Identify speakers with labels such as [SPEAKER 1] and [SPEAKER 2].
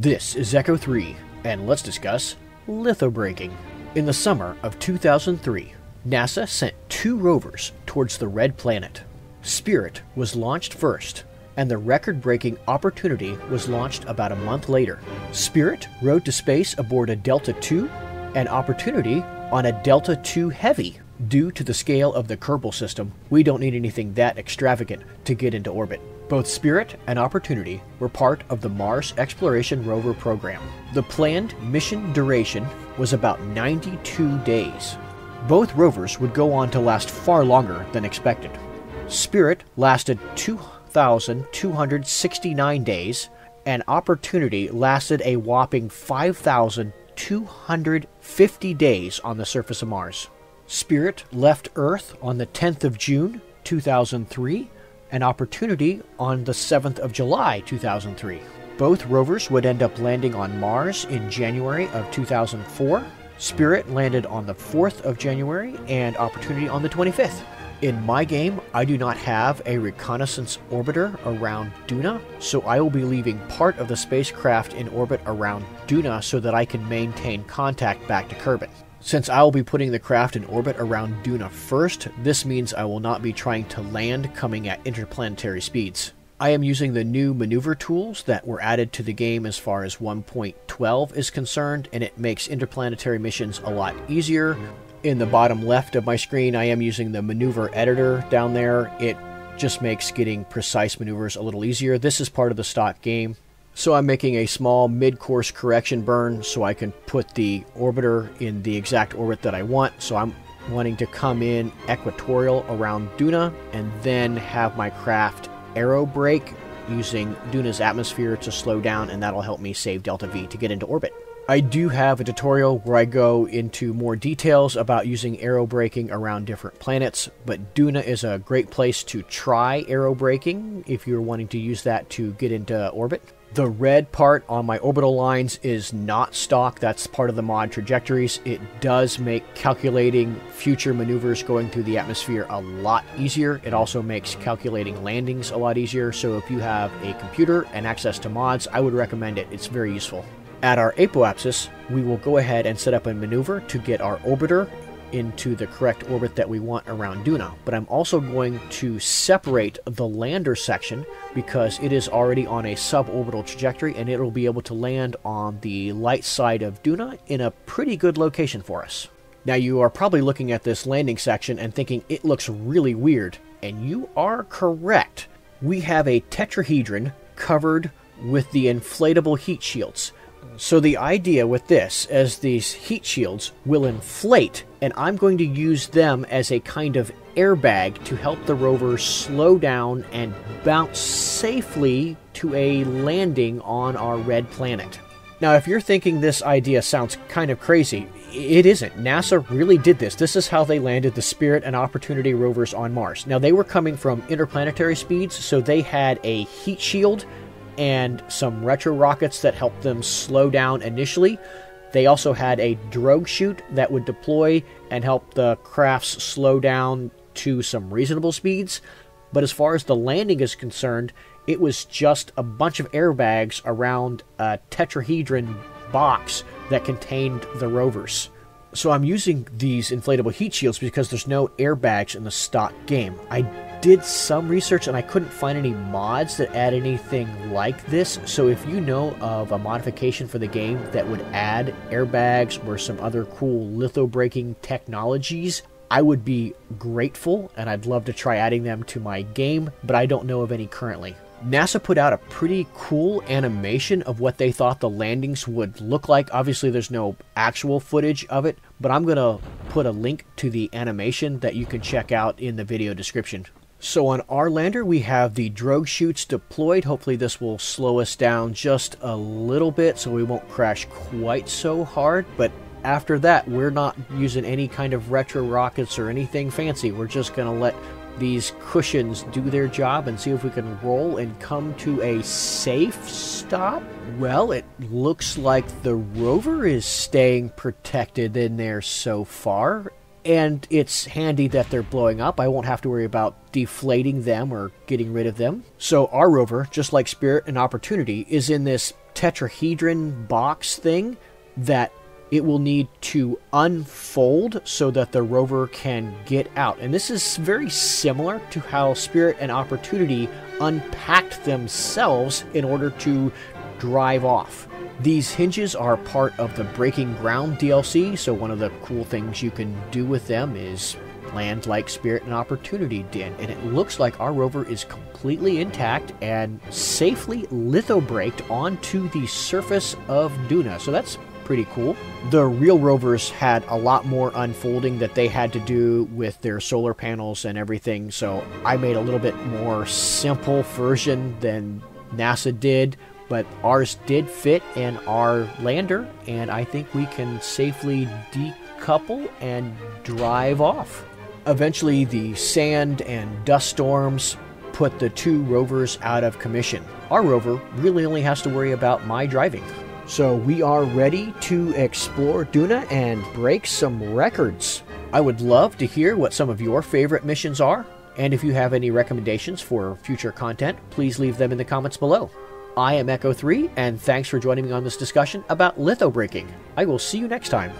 [SPEAKER 1] This is Echo 3, and let's discuss lithobraking. In the summer of 2003, NASA sent two rovers towards the Red Planet. Spirit was launched first, and the record breaking Opportunity was launched about a month later. Spirit rode to space aboard a Delta II, and Opportunity on a Delta II Heavy. Due to the scale of the Kerbal system, we don't need anything that extravagant to get into orbit. Both Spirit and Opportunity were part of the Mars Exploration Rover program. The planned mission duration was about 92 days. Both rovers would go on to last far longer than expected. Spirit lasted 2,269 days, and Opportunity lasted a whopping 5,250 days on the surface of Mars. Spirit left Earth on the 10th of June 2003 and Opportunity on the 7th of July 2003. Both rovers would end up landing on Mars in January of 2004. Spirit landed on the 4th of January and Opportunity on the 25th. In my game, I do not have a reconnaissance orbiter around Duna, so I will be leaving part of the spacecraft in orbit around Duna so that I can maintain contact back to Kerbin. Since I will be putting the craft in orbit around Duna first, this means I will not be trying to land coming at interplanetary speeds. I am using the new maneuver tools that were added to the game as far as 1.12 is concerned, and it makes interplanetary missions a lot easier. In the bottom left of my screen, I am using the maneuver editor down there. It just makes getting precise maneuvers a little easier. This is part of the stock game. So I'm making a small mid-course correction burn so I can put the orbiter in the exact orbit that I want. So I'm wanting to come in equatorial around Duna and then have my craft aero brake using Duna's atmosphere to slow down and that'll help me save Delta V to get into orbit. I do have a tutorial where I go into more details about using aero braking around different planets, but Duna is a great place to try aero braking if you're wanting to use that to get into orbit. The red part on my orbital lines is not stock, that's part of the mod trajectories. It does make calculating future maneuvers going through the atmosphere a lot easier. It also makes calculating landings a lot easier, so if you have a computer and access to mods, I would recommend it. It's very useful. At our apoapsis, we will go ahead and set up a maneuver to get our orbiter into the correct orbit that we want around Duna. But I'm also going to separate the lander section because it is already on a suborbital trajectory and it'll be able to land on the light side of Duna in a pretty good location for us. Now, you are probably looking at this landing section and thinking it looks really weird, and you are correct. We have a tetrahedron covered with the inflatable heat shields. So the idea with this is these heat shields will inflate, and I'm going to use them as a kind of airbag to help the rover slow down and bounce safely to a landing on our red planet. Now, if you're thinking this idea sounds kind of crazy, it isn't. NASA really did this. This is how they landed the Spirit and Opportunity rovers on Mars. Now, they were coming from interplanetary speeds, so they had a heat shield and some retro rockets that helped them slow down initially. They also had a drogue chute that would deploy and help the crafts slow down to some reasonable speeds. But as far as the landing is concerned, it was just a bunch of airbags around a tetrahedron box that contained the rovers. So I'm using these inflatable heat shields because there's no airbags in the stock game. I did some research and I couldn't find any mods that add anything like this. So if you know of a modification for the game that would add airbags or some other cool litho braking technologies, I would be grateful and I'd love to try adding them to my game, but I don't know of any currently. NASA put out a pretty cool animation of what they thought the landings would look like. Obviously, there's no actual footage of it, but I'm going to put a link to the animation that you can check out in the video description. So on our lander, we have the drogue chutes deployed. Hopefully this will slow us down just a little bit so we won't crash quite so hard. But after that, we're not using any kind of retro rockets or anything fancy. We're just going to let these cushions do their job and see if we can roll and come to a safe stop. Well, it looks like the rover is staying protected in there so far and it's handy that they're blowing up. I won't have to worry about deflating them or getting rid of them. So our rover, just like Spirit and Opportunity, is in this tetrahedron box thing that it will need to unfold so that the rover can get out. And this is very similar to how Spirit and Opportunity unpacked themselves in order to drive off. These hinges are part of the Breaking Ground DLC, so one of the cool things you can do with them is land like Spirit and Opportunity did. And it looks like our rover is completely intact and safely lithobraked onto the surface of Duna. So that's pretty cool. The real rovers had a lot more unfolding that they had to do with their solar panels and everything, so I made a little bit more simple version than NASA did, but ours did fit in our lander, and I think we can safely decouple and drive off. Eventually, the sand and dust storms put the two rovers out of commission. Our rover really only has to worry about my driving. So we are ready to explore Duna and break some records. I would love to hear what some of your favorite missions are, and if you have any recommendations for future content, please leave them in the comments below. I am Echo3, and thanks for joining me on this discussion about lithobraking. I will see you next time.